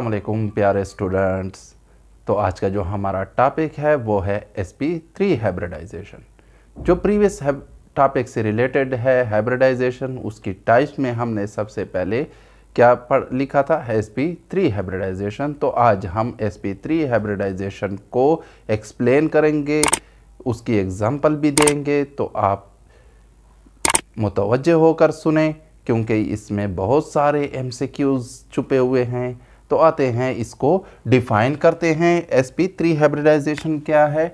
वालेकुम प्यारे स्टूडेंट्स। तो आज का जो हमारा टॉपिक है, वो है एस पी थ्री हाइब्रिडाइजेशन जो प्रीवियस टॉपिक से रिलेटेड है हाइब्रिडाइजेशन उसकी टाइप्स में हमने सबसे पहले क्या पढ़ लिखा था? एस पी थ्री हाइब्रिडाइजेशन तो आज हम एस पी थ्री हाइब्रिडाइजेशन को एक्सप्लेन करेंगे, उसकी एग्ज़ाम्पल भी देंगे तो आप मुतवजह होकर सुने, क्योंकि इसमें बहुत सारे एम छुपे हुए हैं। तो आते हैं, इसको डिफाइन करते हैं। एस पी थ्री हाइब्रिडाइजेशन क्या है?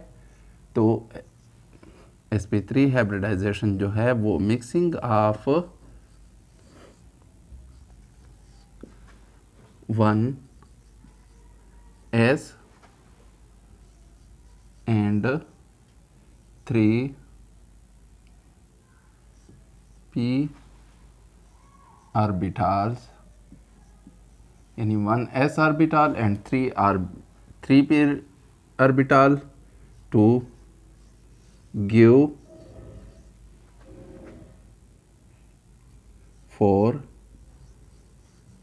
तो एस पी थ्री हाइब्रिडाइजेशन जो है, वो mixing of one S and three P orbitals any one s orbital and three are three p orbital to give four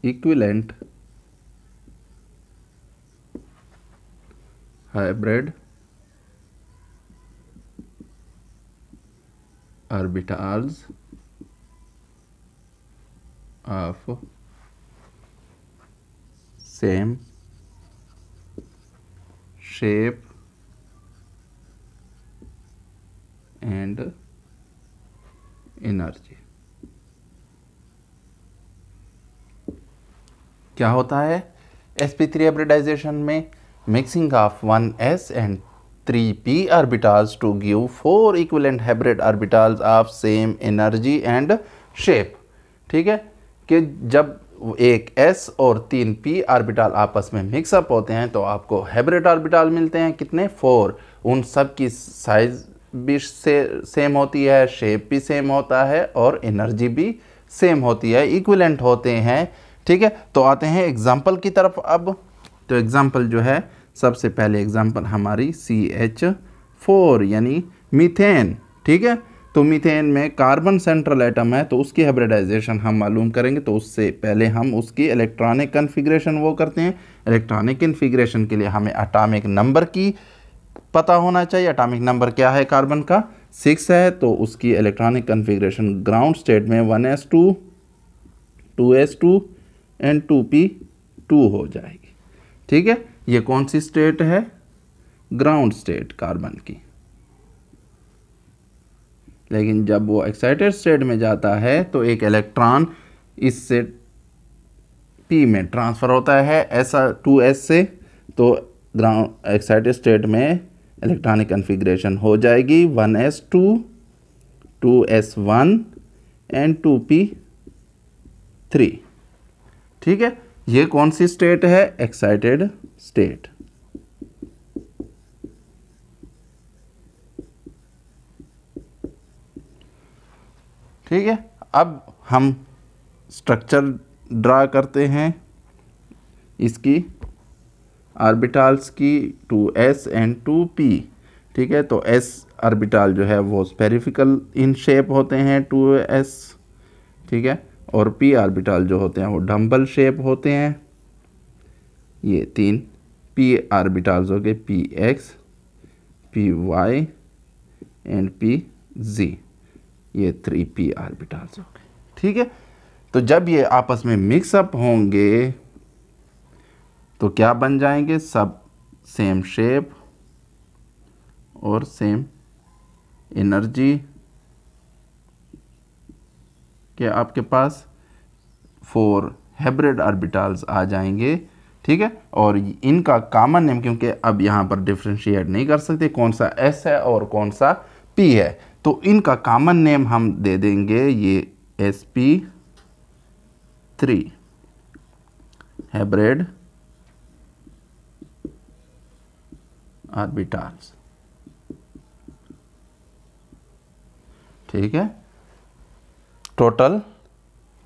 equivalent hybrid orbitals of same shape and energy क्या होता है sp3 hybridization में mixing of 1s and 3p orbitals to give four equivalent hybrid orbitals of same energy and shape ठीक है कि जब एक S और तीन पी आर्बिटाल आपस में मिक्सअप होते हैं तो आपको हाइब्रिड आर्बिटाल मिलते हैं। कितने? फोर उन सब की साइज़ भी से सेम होती है शेप भी सेम होता है और एनर्जी भी सेम होती है इक्विलेंट होते हैं। ठीक है? तो आते हैं एग्ज़ाम्पल की तरफ़ अब। तो एग्ज़ाम्पल जो है, सबसे पहले एग्ज़ाम्पल हमारी सी एच फोर यानी मीथेन ठीक है? तो मीथेन में कार्बन सेंट्रल एटम है तो उसकी हाइब्रिडाइजेशन हम मालूम करेंगे तो उससे पहले हम उसकी इलेक्ट्रॉनिक कन्फिग्रेशन वो करते हैं। इलेक्ट्रॉनिक कन्फिग्रेशन के लिए हमें अटामिक नंबर की पता होना चाहिए। अटामिक नंबर क्या है कार्बन का? सिक्स है तो उसकी इलेक्ट्रॉनिक कन्फिग्रेशन ग्राउंड स्टेट में one S two two S two and two P two हो जाएगी। ठीक है? ये कौन सी स्टेट है? ग्राउंड स्टेट कार्बन की। लेकिन जब वो एक्साइटेड स्टेट में जाता है तो एक इलेक्ट्रॉन इससे पी में ट्रांसफ़र होता है, ऐसा टू एस से तो ग्राउंड एक्साइटेड स्टेट में इलेक्ट्रॉनिक कन्फिग्रेशन हो जाएगी। One S two two S one and two P three ठीक है? ये कौन सी स्टेट है? एक्साइटेड स्टेट ठीक है? अब हम स्ट्रक्चर ड्रा करते हैं इसकी आर्बिटाल्स की two S and two P ठीक है? तो एस आर्बिटाल जो है वो स्पेरिफिकल इन शेप होते हैं टू एस ठीक है? और पी आर्बिटाल जो होते हैं वो डम्बल शेप होते हैं। ये तीन पी आर्बिटाल्स हो गए P X P Y and P Z ये थ्री पी आर्बिटाल्स हो गए ठीक है? तो जब ये आपस में मिक्सअप होंगे तो क्या बन जाएँगे? सब सेम शेप और सेम एनर्जी के आपके पास फोर हाइब्रिड आर्बिटाल्स आ जाएँगे। ठीक है? और इनका कॉमन नेम क्योंकि अब यहाँ पर डिफ्रेंशिएट नहीं कर सकते, कौन सा एस है और कौन सा पी है। तो इनका कॉमन नेम हम दे देंगे ये S P three hybrid orbitals ठीक है? टोटल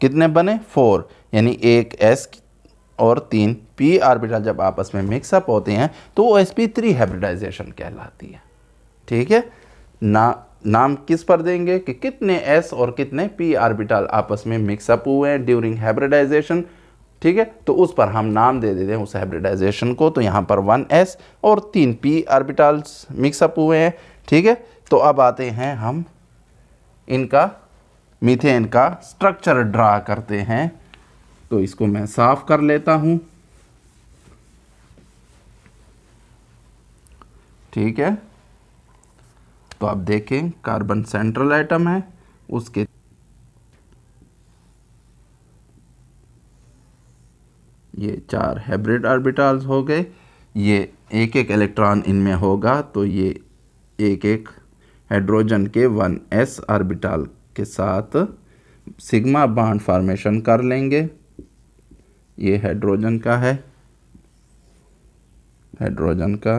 कितने बने? फोर यानी एक एस और तीन पी आर्बिटल जब आपस में मिक्सअप होते हैं तो वो एस पी थ्री हाइब्रिडाइजेशन कहलाती है। ठीक है? ना नाम किस पर देंगे कि कितने एस और कितने पी आर्बिटल आपस में मिक्सअप हुए हैं ड्यूरिंग हाइब्रिडाइजेशन ठीक है तो उस पर हम नाम दे देते हैं उस हाइब्रिडाइजेशन को। तो यहाँ पर वन एस और तीन पी आर्बिटल्स मिक्सअप हुए हैं। ठीक है तो अब आते हैं हम इनका मीथेन का स्ट्रक्चर ड्रा करते हैं। तो इसको मैं साफ़ कर लेता हूँ। ठीक है तो आप देखें कार्बन सेंट्रल आइटम है, उसके ये चार हाइब्रिड ऑर्बिटल्स हो गए। ये एक एक इलेक्ट्रॉन इनमें होगा तो ये एक एक हाइड्रोजन के वन एस ऑर्बिटल के साथ सिग्मा बाड फॉर्मेशन कर लेंगे। ये हाइड्रोजन का है हाइड्रोजन का,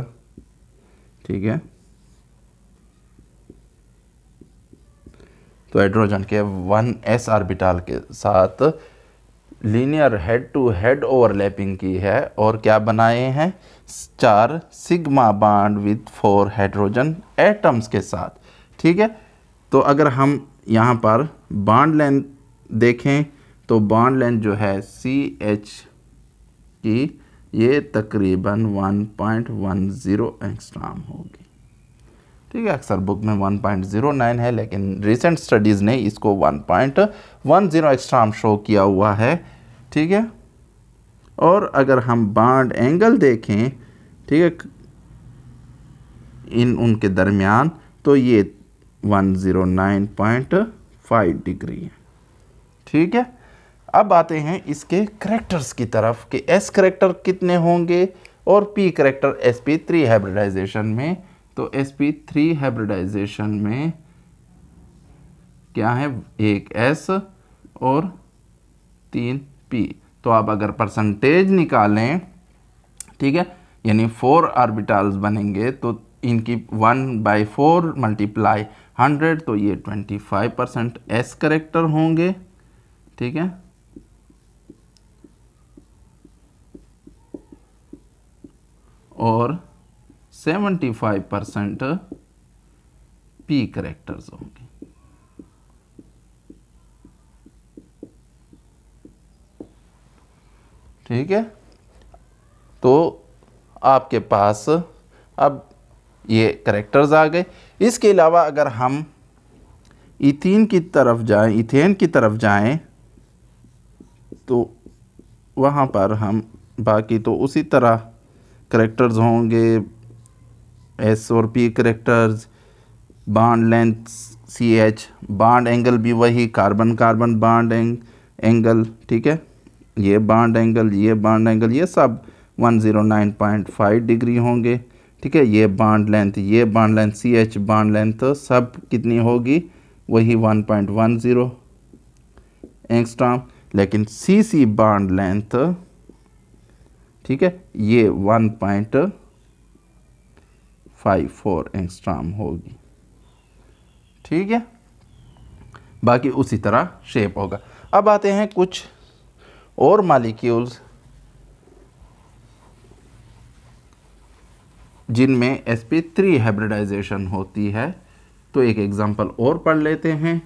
ठीक है? तो हाइड्रोजन के वन एस ऑर्बिटल के साथ linear head to head overlapping की है और क्या बनाए हैं? चार सिग्मा बाड विद फोर हाइड्रोजन एटम्स के साथ। ठीक है? तो अगर हम यहाँ पर बाड लेंथ देखें तो बाड लेंथ जो है सी एच की, ये तकरीबन 1.10 एंगस्ट्राम होगी। ठीक है, अक्सर बुक में 1.09 है, लेकिन रिसेंट स्टडीज़ ने इसको 1.10 एक्स्ट्राम शो किया हुआ है, ठीक है? और अगर हम बाड एंगल देखें, ठीक है, इन उनके दरमियान तो ये 109.5 डिग्री है, ठीक है? अब आते हैं इसके करेक्टर्स की तरफ़ कि एस करेक्टर कितने होंगे और P character S P three hybridization में तो एस पी थ्री हाइब्रिडाइजेशन में क्या है? एक एस और तीन पी तो आप अगर परसेंटेज निकालें, ठीक है? यानी फोर आर्बिटल्स बनेंगे तो इनकी one by four multiply hundred तो ये twenty five percent S character होंगे, ठीक है? और 75 परसेंट पी करेक्टर्स होंगे। ठीक है? तो आपके पास अब ये करेक्टर्स आ गए। इसके अलावा अगर हम इथीन की तरफ़ जाएँ, इथेन की तरफ़ जाएँ तो वहाँ पर हम बाकी तो उसी तरह करेक्टर्स होंगे। एस और P characters bond length C H bond angle भी वही कार्बन कार्बन बाड एंग, एंगल ठीक है? ये बाड एंगल ये बाड एंगल ये सब 109.5 डिग्री होंगे ठीक है? ये बाड लेंथ ये bond length C H bond length सब कितनी होगी? वही 1.10 एंगस्ट्राम लेकिन सी सी बाड लेंथ ठीक है? ये one point five four angstrom होगी। ठीक है? बाकी उसी तरह शेप होगा। अब आते हैं कुछ और मालिक्यूल्स जिनमें एस पी थ्री हाइब्रिडाइजेशन होती है। तो एक एग्जांपल और पढ़ लेते हैं।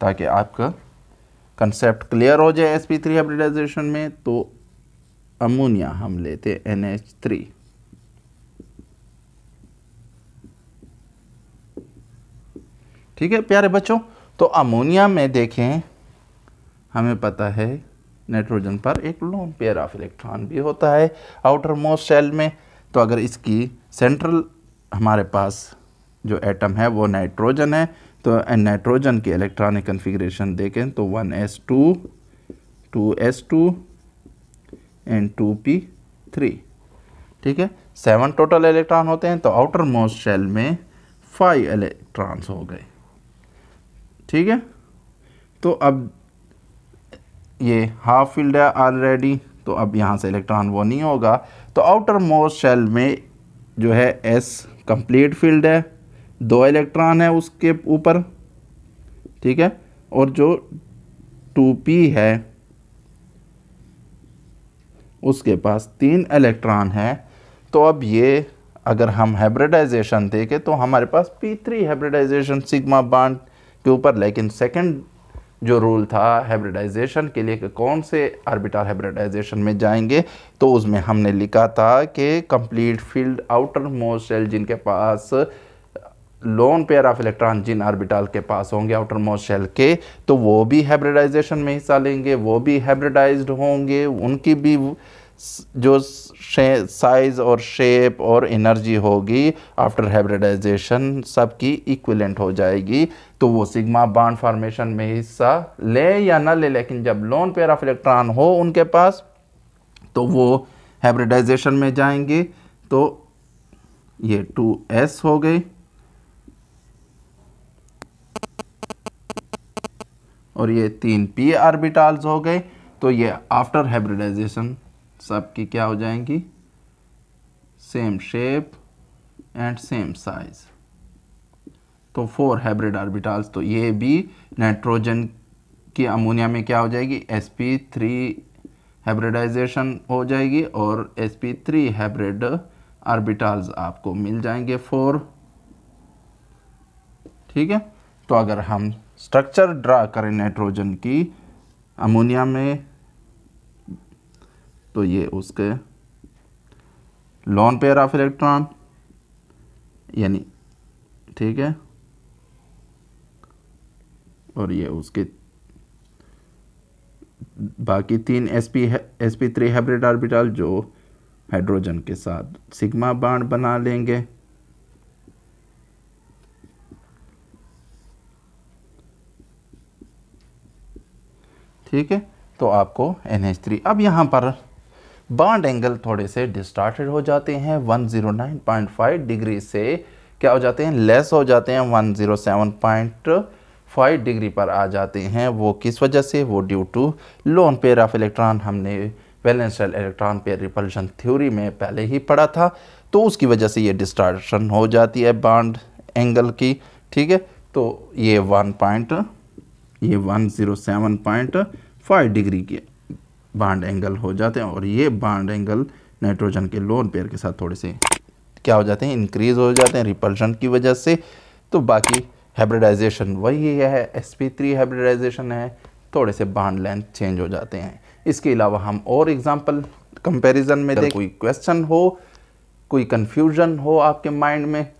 ताकि आपका कंसेप्ट क्लियर हो जाए एस पी थ्री हाइब्रिडाइजेशन में तो अमोनिया हम लेते एन एच थ्री ठीक है, प्यारे बच्चों तो अमोनिया में देखें, हमें पता है नाइट्रोजन पर एक लोन पेयर ऑफ़ इलेक्ट्रॉन भी होता है आउटर मोस्ट सेल में। तो अगर इसकी सेंट्रल हमारे पास जो एटम है, वो नाइट्रोजन है तो नाइट्रोजन की इलेक्ट्रॉनिक कन्फिग्रेशन देखें तो one S two two S two and two P three. ठीक है? सेवन टोटल इलेक्ट्रॉन होते हैं तो आउटर मोस्ट शेल में फाइव इलेक्ट्रॉन्स हो गए। ठीक है? तो अब ये हाफ़ फ़ील्ड है ऑलरेडी तो अब यहाँ से इलेक्ट्रॉन वो नहीं होगा। तो आउटर मोस्ट शेल में जो है एस कंप्लीट फ़ील्ड है, दो इलेक्ट्रॉन है उसके ऊपर। ठीक है? और जो टू पी है उसके पास तीन इलेक्ट्रॉन है तो अब ये अगर हम हाइब्रिडाइजेशन देखें तो हमारे पास P three hybridization sigma bond के ऊपर, लेकिन सेकंड जो रूल था हाइब्रिडाइजेशन के लिए कि कौन से आर्बिटल हाइब्रिडाइजेशन में जाएँगे तो उसमें हमने लिखा था कि complete filled outer most shell जिनके पास लोन पेयर ऑफ़ इलेक्ट्रॉन जिन ऑर्बिटल के पास होंगे आउटर मोस्ट शेल के तो वो भी हाइब्रिडाइजेशन में हिस्सा लेंगे, वो भी हाइब्रिडाइज्ड होंगे, उनकी भी जो साइज़ और शेप और एनर्जी होगी आफ्टर हाइब्रिडाइजेशन सबकी इक्विलेंट हो जाएगी तो वो सिग्मा बॉन्ड फॉर्मेशन में हिस्सा ले या ना ले, लेकिन जब लोन पेयर ऑफ़ इलेक्ट्रॉन हो उनके पास तो वो हाइब्रिडाइजेशन में जाएँगे तो ये टू एस हो गई। और ये तीन पी आर्बिटल्स हो गए तो ये आफ्टर हाइब्रिडाइजेशन सब की क्या हो जाएँगी? Same shape and same size तो फोर हाइब्रिड आर्बिटल्स तो ये भी नाइट्रोजन की अमोनिया में क्या हो जाएगी? Sp3 हाइब्रिडाइजेशन हो जाएगी और sp3 हाइब्रिड आर्बिटल्स आपको मिल जाएँगे फोर ठीक है? तो अगर हम स्ट्रक्चर ड्रा करें नाइट्रोजन की अमोनिया में। तो ये उसके लॉन पेयर ऑफ़ इलेक्ट्रॉन, यानी ठीक है। और ये उसके बाकी तीन S P S P three hybrid orbital जो हाइड्रोजन के साथ सिग्मा बाड बना लेंगे। ठीक है? तो आपको एन एच थ्री अब यहाँ पर बॉन्ड एंगल थोड़े से डिस्टार्टेड हो जाते हैं 109.5 डिग्री से क्या हो जाते हैं? लेस हो जाते हैं 107.5 डिग्री पर आ जाते हैं। वो किस वजह से? वो due to lone pair of electron हमने valence shell electron pair repulsion theory में पहले ही पढ़ा था। तो उसकी वजह से ये डिस्टार्शन हो जाती है बॉन्ड एंगल की, ठीक है? तो ये वन पॉइंट ये 107.5 डिग्री के बाड एंगल हो जाते हैं और ये बाड एंगल नाइट्रोजन के लोन पेयर के साथ थोड़े से क्या हो जाते हैं इंक्रीज हो जाते हैं रिपल्शन की वजह से। तो बाकी हाइब्रिडाइजेशन वही है एस पी थ्री हाइब्रिडाइजेशन है थोड़े से बाड लेंथ चेंज हो जाते हैं। इसके अलावा हम और एग्जांपल कंपैरिजन में देख कोई क्वेश्चन हो कोई कन्फ्यूज़न हो आपके माइंड में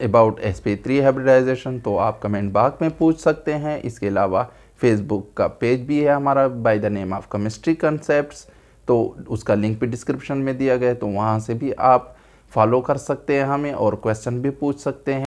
about S P three hybridization तो आप कमेंट बाग में पूछ सकते हैं। इसके अलावा फेसबुक का पेज भी है हमारा by the name of chemistry concept तो उसका लिंक भी डिस्क्रिप्शन में दिया गया है तो वहाँ से भी आप फॉलो कर सकते हैं हमें और क्वेश्चन भी पूछ सकते हैं।